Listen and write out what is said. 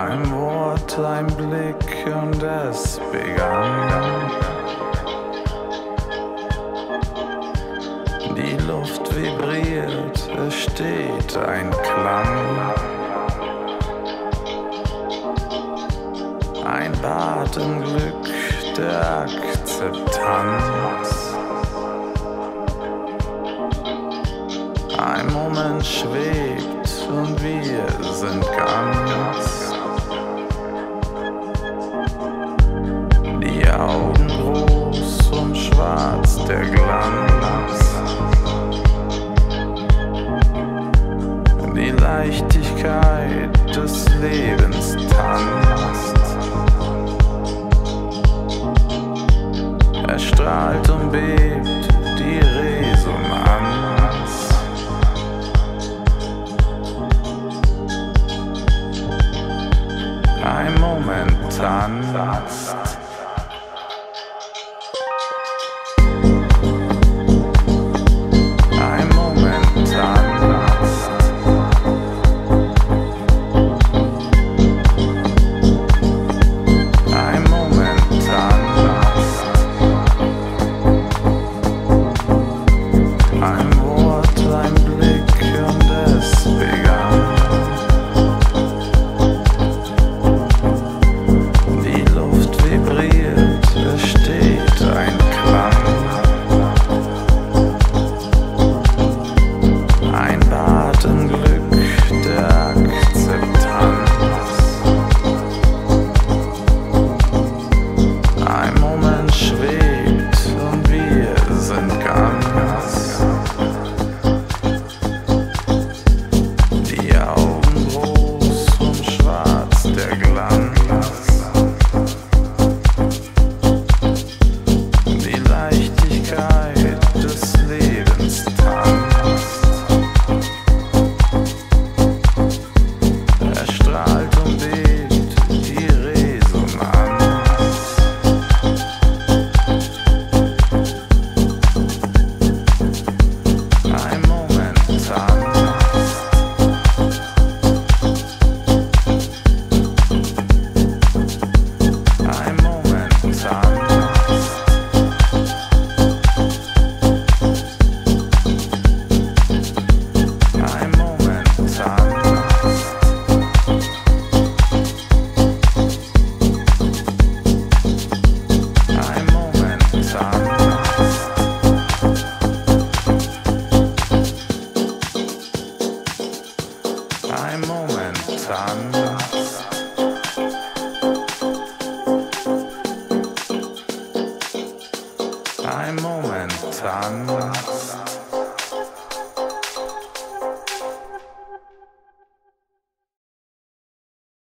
Ein Wort, ein Blick und es begann. Die Luft vibriert, es steht ein Klang. Ein Bad im Glück der Akzeptanz. Ein Moment schwebt und wir sind ganz. Leichtigkeit des Lebens tanzt. Er strahlt und bebt die Resonanz. Ein Moment tanzt. Ein Moment tanzt. Ein Moment tanzt.